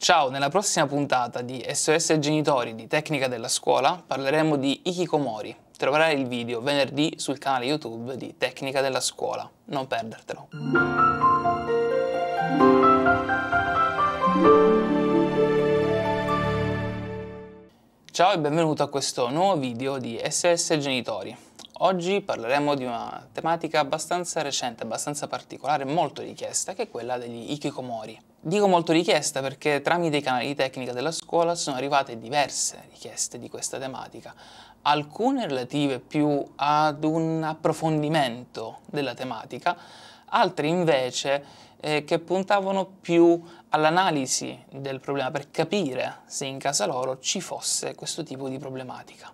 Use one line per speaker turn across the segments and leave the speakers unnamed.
Ciao, nella prossima puntata di SOS Genitori di Tecnica della Scuola parleremo di Ikikomori. Troverai il video venerdì sul canale YouTube di Tecnica della Scuola. Non perdertelo. Ciao e benvenuto a questo nuovo video di SOS Genitori. Oggi parleremo di una tematica abbastanza recente, abbastanza particolare, molto richiesta, che è quella degli Ikikomori. Dico molto richiesta perché tramite i canali di tecnica della scuola sono arrivate diverse richieste di questa tematica, alcune relative più ad un approfondimento della tematica, altre invece eh, che puntavano più all'analisi del problema per capire se in casa loro ci fosse questo tipo di problematica.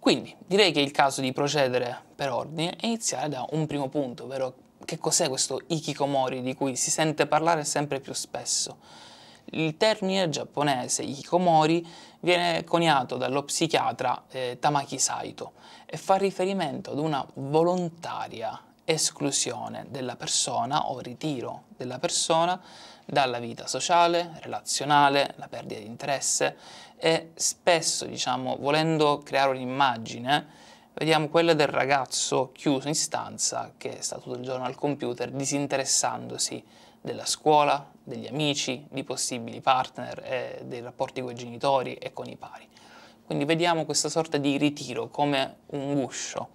Quindi direi che è il caso di procedere per ordine e iniziare da un primo punto, ovvero che cos'è questo ikikomori di cui si sente parlare sempre più spesso? Il termine giapponese ikikomori viene coniato dallo psichiatra eh, Tamaki Saito e fa riferimento ad una volontaria esclusione della persona o ritiro della persona dalla vita sociale, relazionale, la perdita di interesse e spesso, diciamo, volendo creare un'immagine, Vediamo quella del ragazzo chiuso in stanza che sta tutto il giorno al computer disinteressandosi della scuola, degli amici, di possibili partner, e dei rapporti con i genitori e con i pari. Quindi vediamo questa sorta di ritiro come un guscio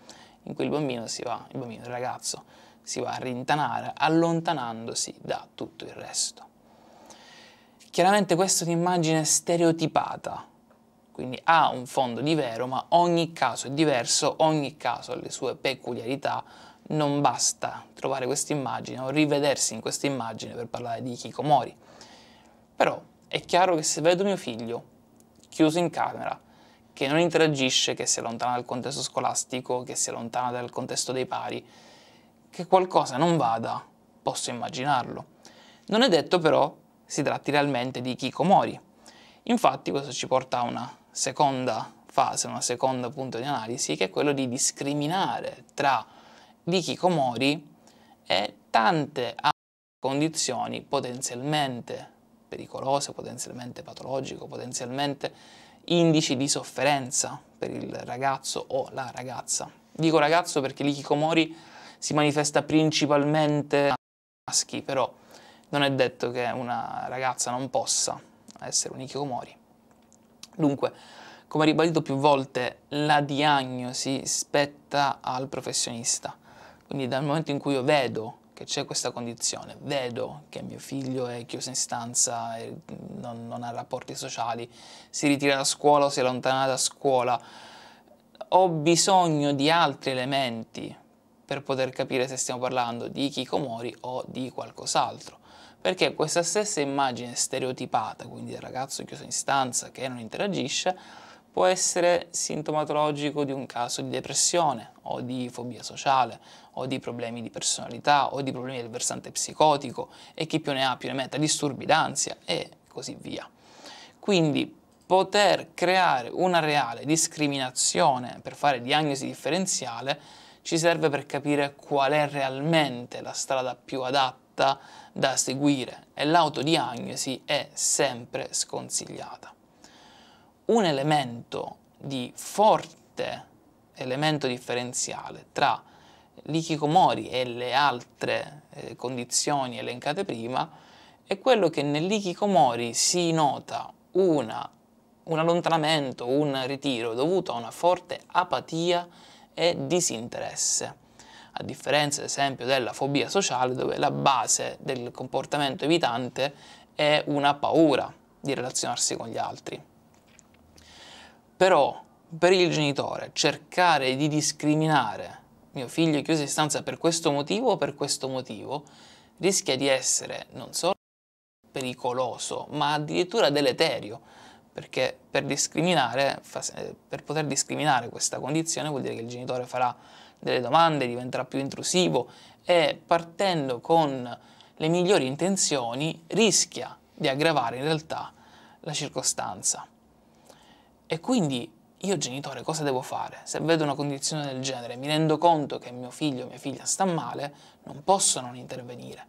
in cui il bambino si va, il bambino, il ragazzo, si va a rintanare allontanandosi da tutto il resto. Chiaramente questa è un'immagine stereotipata quindi ha un fondo di vero, ma ogni caso è diverso, ogni caso ha le sue peculiarità, non basta trovare questa immagine o rivedersi in questa immagine per parlare di Kikomori. Però è chiaro che se vedo mio figlio chiuso in camera, che non interagisce, che si allontana dal contesto scolastico, che si allontana dal contesto dei pari, che qualcosa non vada, posso immaginarlo. Non è detto però si tratti realmente di Kikomori. Infatti questo ci porta a una seconda fase, una seconda punto di analisi, che è quello di discriminare tra l'ikikomori e tante altre condizioni potenzialmente pericolose, potenzialmente patologiche, potenzialmente indici di sofferenza per il ragazzo o la ragazza. Dico ragazzo perché l'ikikomori si manifesta principalmente a maschi, però non è detto che una ragazza non possa essere un ikikomori. Dunque, come ribadito più volte, la diagnosi spetta al professionista. Quindi dal momento in cui io vedo che c'è questa condizione, vedo che mio figlio è chiuso in stanza, non, non ha rapporti sociali, si ritira da scuola o si allontana da scuola, ho bisogno di altri elementi per poter capire se stiamo parlando di Kikomori o di qualcos'altro perché questa stessa immagine stereotipata, quindi del ragazzo chiuso in stanza che non interagisce, può essere sintomatologico di un caso di depressione o di fobia sociale o di problemi di personalità o di problemi del versante psicotico e chi più ne ha più ne metta disturbi d'ansia e così via. Quindi poter creare una reale discriminazione per fare diagnosi differenziale ci serve per capire qual è realmente la strada più adatta da seguire e l'autodiagnosi è sempre sconsigliata. Un elemento di forte elemento differenziale tra l'ikikomori e le altre eh, condizioni elencate prima è quello che nell'ikikomori si nota una, un allontanamento, un ritiro dovuto a una forte apatia e disinteresse a differenza ad esempio della fobia sociale dove la base del comportamento evitante è una paura di relazionarsi con gli altri. Però per il genitore cercare di discriminare mio figlio chiuso in stanza per questo motivo o per questo motivo rischia di essere non solo pericoloso ma addirittura deleterio perché per per poter discriminare questa condizione vuol dire che il genitore farà delle domande, diventerà più intrusivo e partendo con le migliori intenzioni rischia di aggravare in realtà la circostanza. E quindi io genitore cosa devo fare? Se vedo una condizione del genere, mi rendo conto che mio figlio o mia figlia sta male, non posso non intervenire.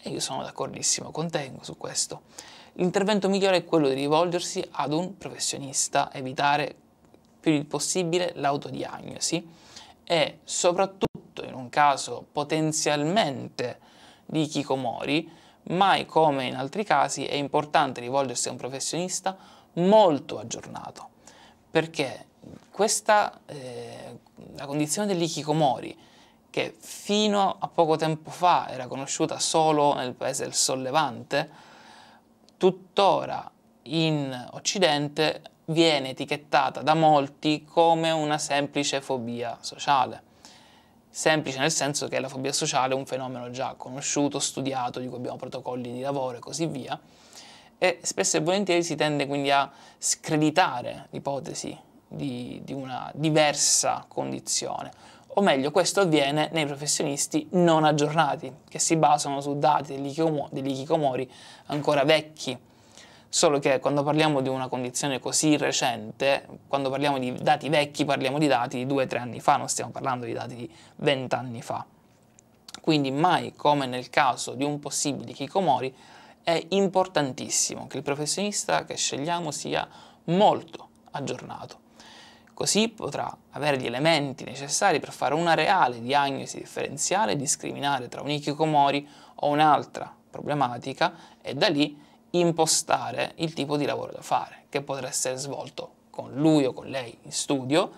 E io sono d'accordissimo con te su questo. L'intervento migliore è quello di rivolgersi ad un professionista, evitare più il possibile l'autodiagnosi e soprattutto in un caso potenzialmente di Kikomori, mai come in altri casi è importante rivolgersi a un professionista molto aggiornato, perché questa eh, la condizione dell'ikikomori che fino a poco tempo fa era conosciuta solo nel paese del Sollevante, tuttora in Occidente viene etichettata da molti come una semplice fobia sociale. Semplice nel senso che la fobia sociale è un fenomeno già conosciuto, studiato, di cui abbiamo protocolli di lavoro e così via, e spesso e volentieri si tende quindi a screditare l'ipotesi di, di una diversa condizione. O meglio, questo avviene nei professionisti non aggiornati, che si basano su dati degli Kikomori ancora vecchi. Solo che quando parliamo di una condizione così recente, quando parliamo di dati vecchi, parliamo di dati di 2-3 anni fa, non stiamo parlando di dati di 20 anni fa. Quindi mai come nel caso di un possibile Kikomori è importantissimo che il professionista che scegliamo sia molto aggiornato. Così potrà avere gli elementi necessari per fare una reale diagnosi differenziale discriminare tra un ikikomori o un'altra problematica e da lì impostare il tipo di lavoro da fare, che potrà essere svolto con lui o con lei in studio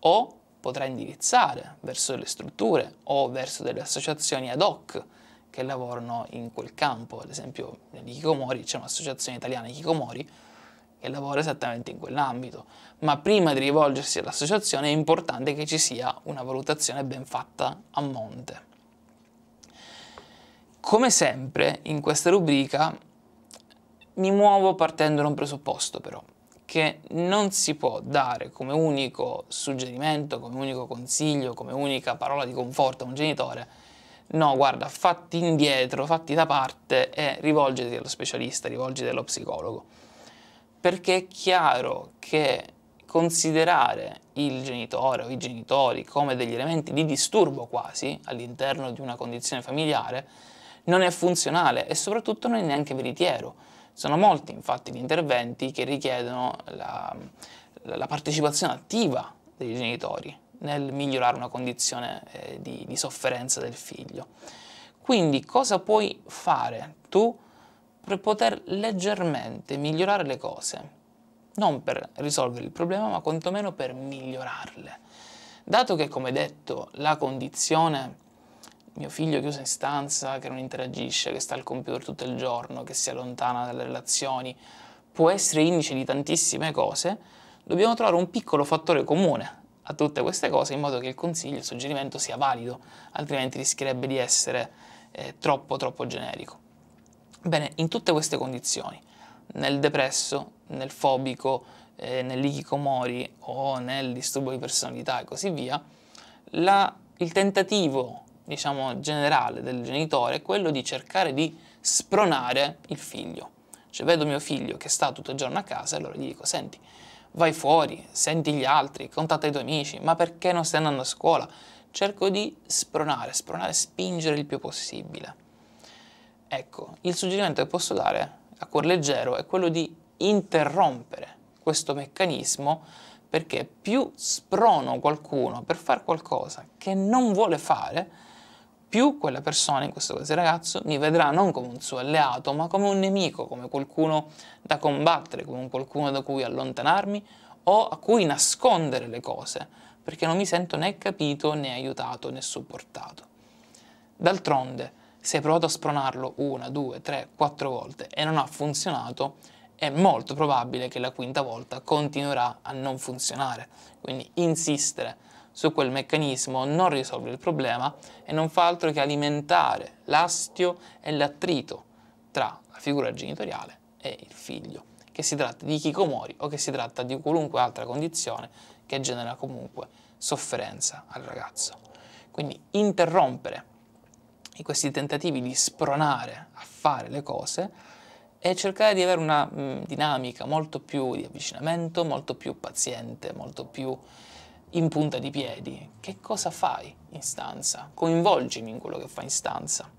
o potrà indirizzare verso delle strutture o verso delle associazioni ad hoc che lavorano in quel campo, ad esempio nell'Ikikomori c'è un'associazione italiana Ikikomori che lavora esattamente in quell'ambito, ma prima di rivolgersi all'associazione è importante che ci sia una valutazione ben fatta a monte. Come sempre in questa rubrica mi muovo partendo da un presupposto però, che non si può dare come unico suggerimento, come unico consiglio, come unica parola di conforto a un genitore, no guarda, fatti indietro, fatti da parte e rivolgiti allo specialista, rivolgiti allo psicologo perché è chiaro che considerare il genitore o i genitori come degli elementi di disturbo quasi all'interno di una condizione familiare non è funzionale e soprattutto non è neanche veritiero. Sono molti infatti gli interventi che richiedono la, la partecipazione attiva dei genitori nel migliorare una condizione eh, di, di sofferenza del figlio. Quindi cosa puoi fare tu? per poter leggermente migliorare le cose, non per risolvere il problema, ma quantomeno per migliorarle. Dato che, come detto, la condizione mio figlio chiuso in stanza, che non interagisce, che sta al computer tutto il giorno, che si allontana dalle relazioni, può essere indice di tantissime cose, dobbiamo trovare un piccolo fattore comune a tutte queste cose in modo che il consiglio, il suggerimento sia valido, altrimenti rischierebbe di essere eh, troppo troppo generico. Bene, in tutte queste condizioni, nel depresso, nel fobico, eh, nell'ikikomori o nel disturbo di personalità e così via, la, il tentativo diciamo, generale del genitore è quello di cercare di spronare il figlio. Cioè vedo mio figlio che sta tutto il giorno a casa e allora gli dico, senti, vai fuori, senti gli altri, contatta i tuoi amici, ma perché non stai andando a scuola? Cerco di spronare, spronare, spingere il più possibile. Ecco, il suggerimento che posso dare a cuor leggero è quello di interrompere questo meccanismo perché più sprono qualcuno per fare qualcosa che non vuole fare, più quella persona, in questo caso il ragazzo, mi vedrà non come un suo alleato, ma come un nemico, come qualcuno da combattere, come qualcuno da cui allontanarmi o a cui nascondere le cose, perché non mi sento né capito né aiutato né supportato. D'altronde, se hai provato a spronarlo una, due, tre, quattro volte e non ha funzionato, è molto probabile che la quinta volta continuerà a non funzionare. Quindi insistere su quel meccanismo non risolve il problema e non fa altro che alimentare l'astio e l'attrito tra la figura genitoriale e il figlio, che si tratta di chicomori o che si tratta di qualunque altra condizione che genera comunque sofferenza al ragazzo. Quindi interrompere in questi tentativi di spronare a fare le cose e cercare di avere una mh, mm, dinamica molto più di avvicinamento, molto più paziente, molto più in punta di piedi. Che cosa fai in stanza? Coinvolgimi in quello che fai in stanza.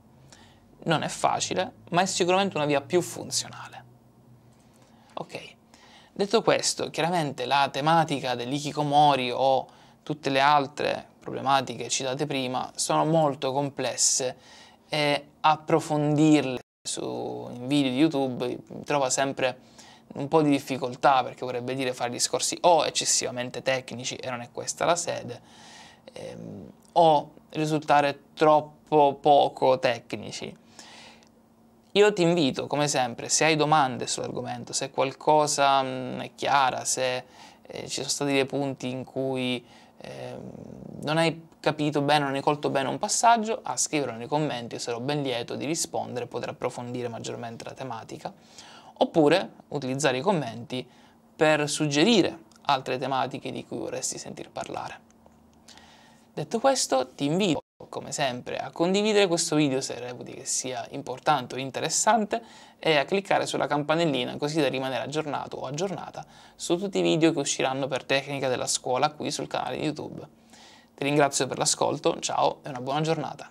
Non è facile, ma è sicuramente una via più funzionale. Ok, detto questo, chiaramente la tematica dell'ikikomori o tutte le altre problematiche citate prima sono molto complesse e approfondirle su, in video di YouTube trova sempre un po' di difficoltà perché vorrebbe dire fare discorsi o eccessivamente tecnici e non è questa la sede, ehm, o risultare troppo poco tecnici. Io ti invito, come sempre, se hai domande sull'argomento, se qualcosa mh, mm, è chiara, se eh, ci sono stati dei punti in cui eh, non hai capito bene, non hai colto bene un passaggio, a scriverlo nei commenti, io sarò ben lieto di rispondere, poter approfondire maggiormente la tematica, oppure utilizzare i commenti per suggerire altre tematiche di cui vorresti sentir parlare. Detto questo, ti invito come sempre a condividere questo video se reputi che sia importante o interessante e a cliccare sulla campanellina così da rimanere aggiornato o aggiornata su tutti i video che usciranno per Tecnica della Scuola qui sul canale YouTube. Ti ringrazio per l'ascolto, ciao e una buona giornata.